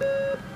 Bye.